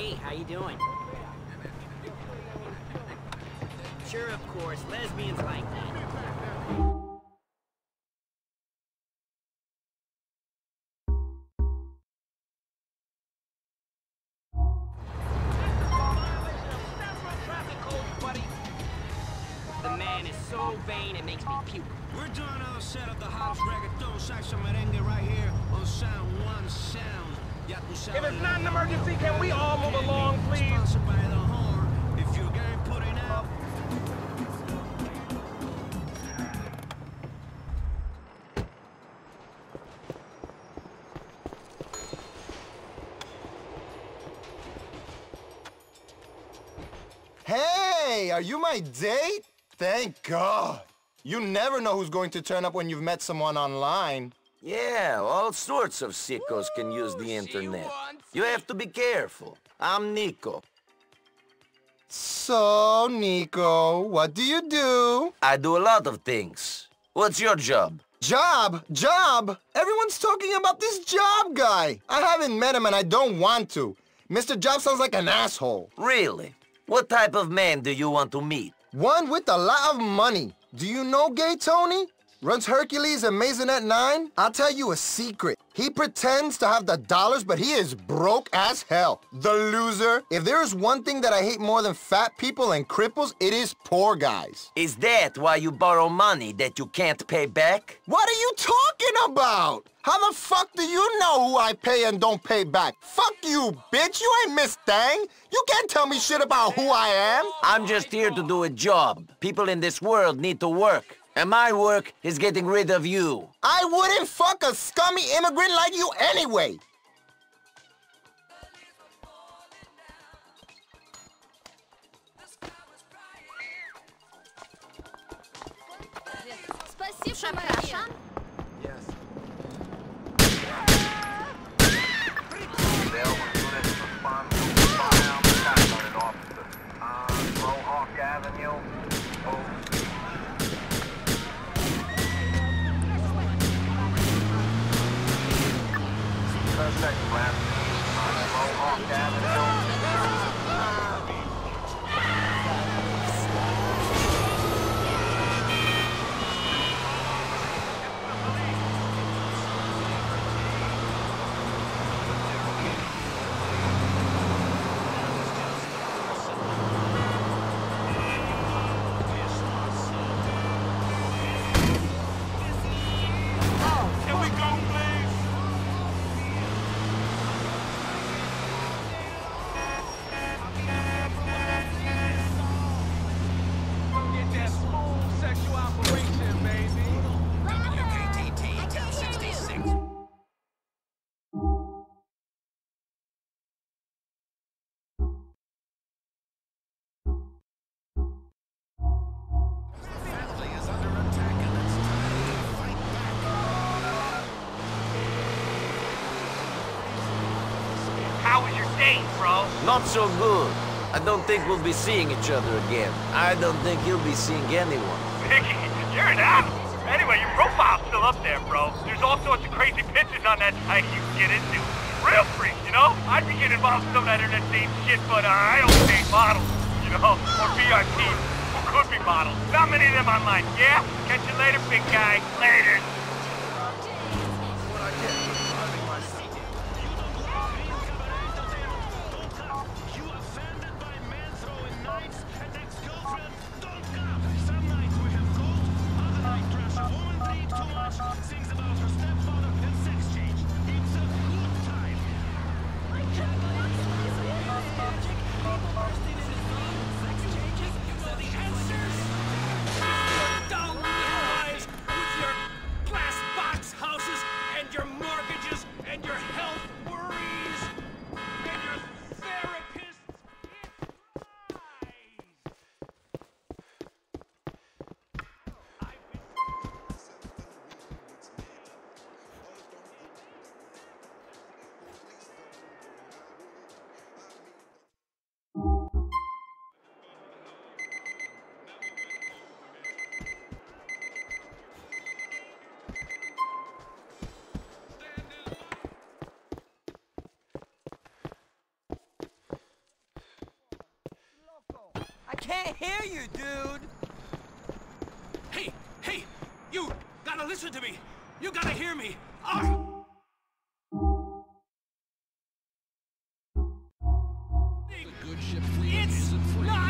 Hey, how you doing? Sure, of course. Lesbians like that. The man is so vain it makes me puke. We're doing another set of the house reggaeton salsa merengue right here on San Juan Sounds. Ya tu sabes. If it's not an emergency, can we all move along, please? Sponsored by the horn. If you're game putting out. Hey, are you my date? Thank God. You never know who's going to turn up when you've met someone online. Yeah, all sorts of sickos can use the internet. You have to be careful. I'm Niko. So, Niko, what do you do? I do a lot of things. What's your job? Job? Job? Everyone's talking about this job guy. I haven't met him and I don't want to. Mr. Job sounds like an asshole. Really? What type of man do you want to meet? One with a lot of money. Do you know Gay Tony? Runs Hercules and Maisonette 9? I'll tell you a secret. He pretends to have the dollars, but he is broke as hell. The loser. If there is one thing that I hate more than fat people and cripples, it is poor guys. Is that why you borrow money that you can't pay back? What are you talking about? How the fuck do you know who I pay and don't pay back? Fuck you, bitch. You ain't Miss Thang. You can't tell me shit about who I am. I'm just here to do a job. People in this world need to work. And my work is getting rid of you. I wouldn't fuck a scummy immigrant like you anyway. Przepraszam. Can we How was your date, bro? Not so good. I don't think we'll be seeing each other again. I don't think you'll be seeing anyone. Vicky, you're an animal. Anyway, your profile's still up there, bro. There's all sorts of crazy pictures on that site you can get into. Real freak, you know? I'd be getting involved in some of that internet dating shit, but uh, I don't date models, you know? Or VIPs, who could be models. Not many of them online, yeah? Catch you later, big guy. Later. Can't hear you, dude. Hey, hey, you gotta listen to me. You gotta hear me. Ah! It's not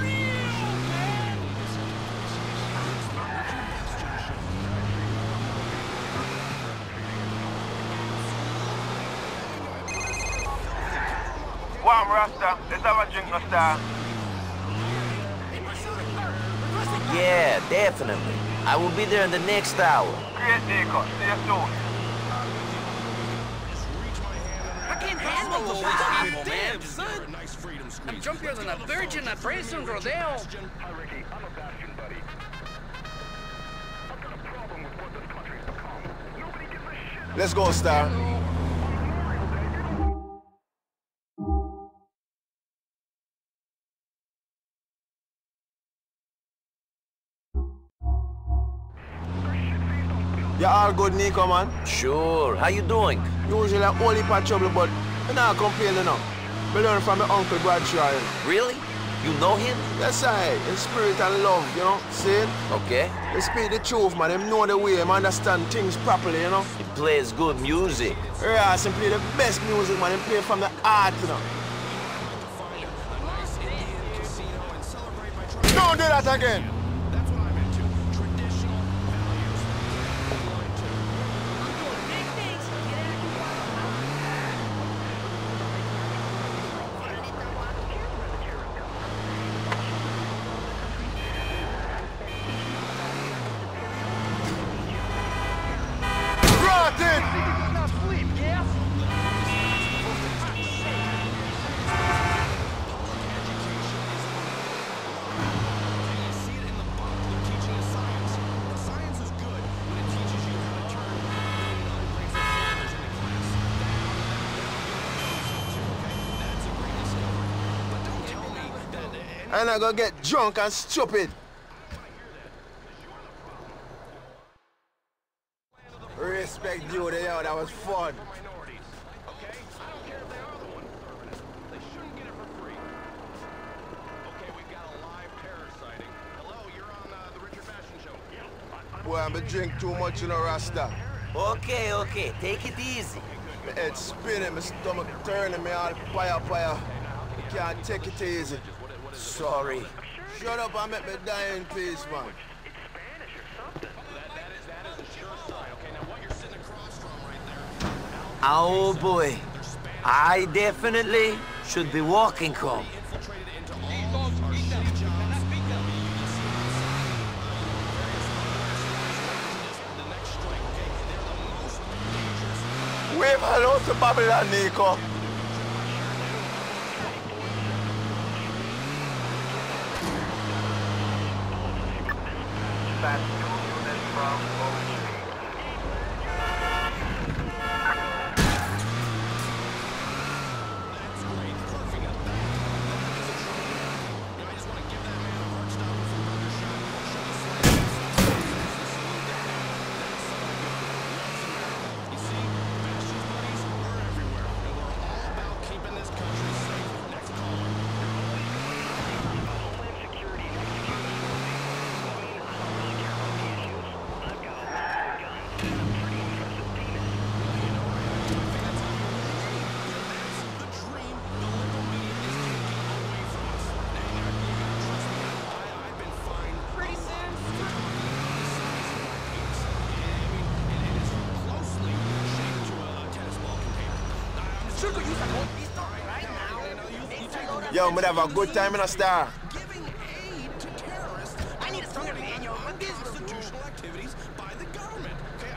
real, man! Warm Rasta, let's have a drink, no star. Yeah, definitely. I will be there in the next hour. Great Niko, see you soon. I can't handle all these people, man. Son, I'm jumpier than a virgin at Brayson Rodeo. Let's go, Star. All good, Niko, man? Sure. How you doing? Usually whole heap of trouble, but I not complain enough. I learned from my uncle you. Really? You know him? Yes, I. In spirit and love, you know. See? Okay. They speak the truth, man. Them know the way, them understand things properly, you know. He plays good music. Yeah, they play the best music, man. They play from the heart, you know. Don't do that again. That's what I'm into. Traditional values. Rotten! See it in the book. They're teaching us science. The science is good when it teaches you how to turn million ungrateful fathers into class. That's a great discovery. But don't tell me that uh, And I gonna get drunk and stupid. Respect you, there, yo. That was fun. minorities. Okay? I don't care if they are the ones serving it. They shouldn't get it for free. Okay, we've got a live terror sighting. Hello, you're on the Richard Fashion Show. Yeah. Boy, I'm drink too much, you know, Rasta. Okay, okay. Take it easy. My head spinning, my stomach turning, me all fire, fire. Can't take it easy. Sorry. Shut up I'm at die in peace, man. Oh boy. I definitely should be walking home. Wave hello to Babylon, Niko. dispatch two units from. Yo, me have a good time in a star. Giving aid to terrorists. I need a stronger. I'm. Constitutional activities by the government. Okay,